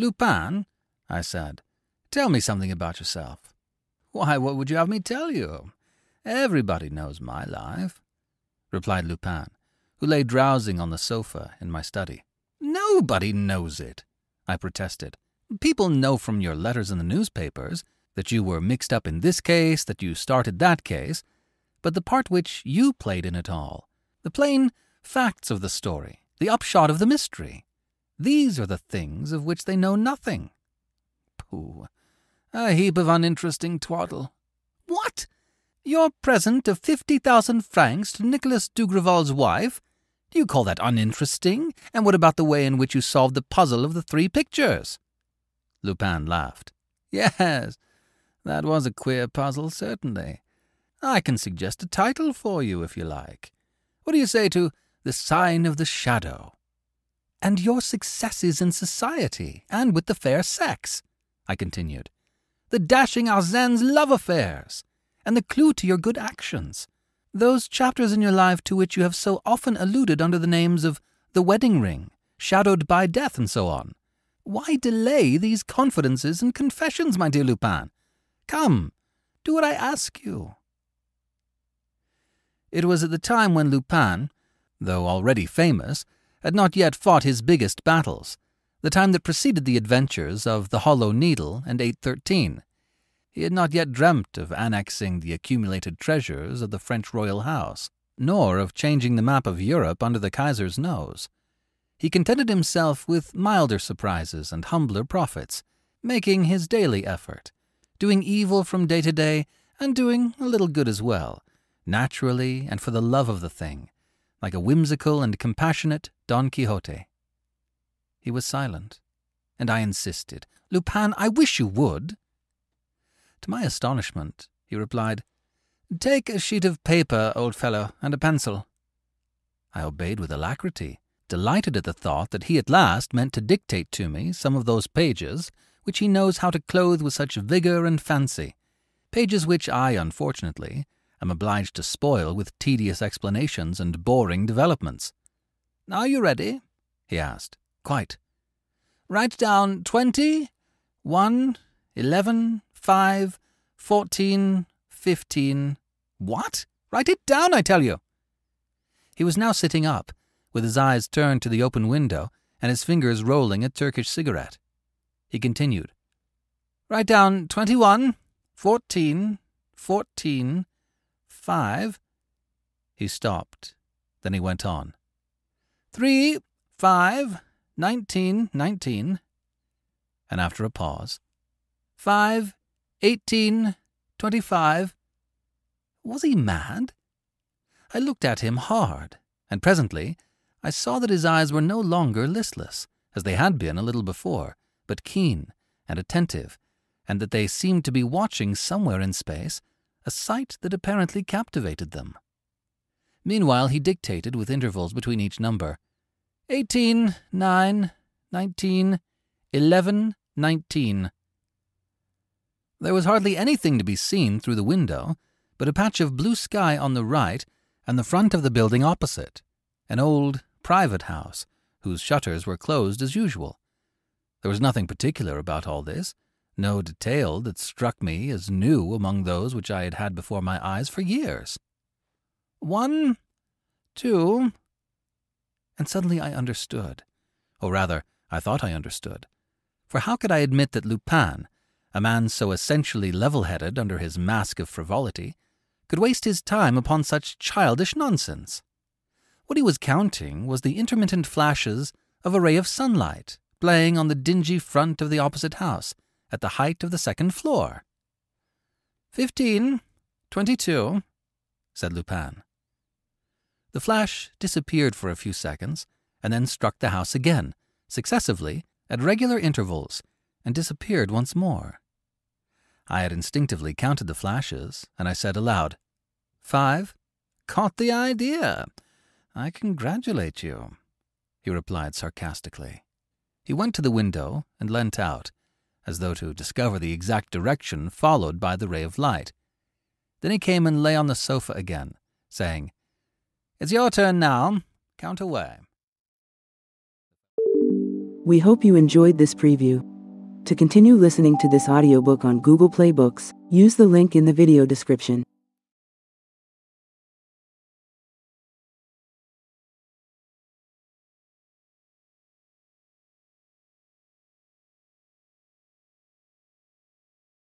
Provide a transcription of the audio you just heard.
Lupin, I said, tell me something about yourself. Why, what would you have me tell you? Everybody knows my life, replied Lupin, who lay drowsing on the sofa in my study. Nobody knows it, I protested. People know from your letters in the newspapers that you were mixed up in this case, that you started that case, but the part which you played in it all, the plain facts of the story, the upshot of the mystery, these are the things of which they know nothing. Pooh, a heap of uninteresting twaddle. What? Your present of fifty thousand francs to Nicholas Dugrival's wife? Do you call that uninteresting? And what about the way in which you solved the puzzle of the three pictures? Lupin laughed. Yes, that was a queer puzzle, certainly. I can suggest a title for you, if you like. What do you say to The Sign of the Shadow? And your successes in society, and with the fair sex, I continued. The dashing Arsene's love affairs, and the clue to your good actions. Those chapters in your life to which you have so often alluded under the names of The Wedding Ring, Shadowed by Death, and so on. Why delay these confidences and confessions, my dear Lupin? Come, do what I ask you. It was at the time when Lupin, though already famous, had not yet fought his biggest battles, the time that preceded the adventures of the Hollow Needle and 813. He had not yet dreamt of annexing the accumulated treasures of the French royal house, nor of changing the map of Europe under the Kaiser's nose. He contented himself with milder surprises and humbler profits, making his daily effort, doing evil from day to day, and doing a little good as well, naturally and for the love of the thing, like a whimsical and compassionate Don Quixote. He was silent, and I insisted. Lupin, I wish you would. To my astonishment, he replied, Take a sheet of paper, old fellow, and a pencil. I obeyed with alacrity, delighted at the thought that he at last meant to dictate to me some of those pages which he knows how to clothe with such vigour and fancy, pages which I, unfortunately, am obliged to spoil with tedious explanations and boring developments. Are you ready? he asked. Quite. Write down twenty, one, eleven, five, fourteen, fifteen. What? Write it down, I tell you. He was now sitting up, with his eyes turned to the open window and his fingers rolling a Turkish cigarette. He continued, Write down twenty-one, fourteen, fourteen, five. He stopped. Then he went on. Three, five, nineteen, nineteen. And after a pause, five, eighteen, twenty-five. Was he mad? I looked at him hard, and presently I saw that his eyes were no longer listless, as they had been a little before, but keen and attentive, and that they seemed to be watching somewhere in space a sight that apparently captivated them. Meanwhile, he dictated with intervals between each number eighteen, nine, nineteen, eleven, nineteen. There was hardly anything to be seen through the window but a patch of blue sky on the right and the front of the building opposite, an old private house, whose shutters were closed as usual. There was nothing particular about all this, no detail that struck me as new among those which I had had before my eyes for years. One, two, and suddenly I understood, or rather, I thought I understood. For how could I admit that Lupin, a man so essentially level-headed under his mask of frivolity, could waste his time upon such childish nonsense? What he was counting was the intermittent flashes of a ray of sunlight playing on the dingy front of the opposite house at the height of the second floor. Fifteen, twenty-two, said Lupin. The flash disappeared for a few seconds and then struck the house again, successively, at regular intervals, and disappeared once more. I had instinctively counted the flashes, and I said aloud, Five? Caught the idea. I congratulate you, he replied sarcastically. He went to the window and leant out, as though to discover the exact direction followed by the ray of light. Then he came and lay on the sofa again, saying, It's your turn now. Count away. We hope you enjoyed this preview. To continue listening to this audiobook on Google Play Books, use the link in the video description.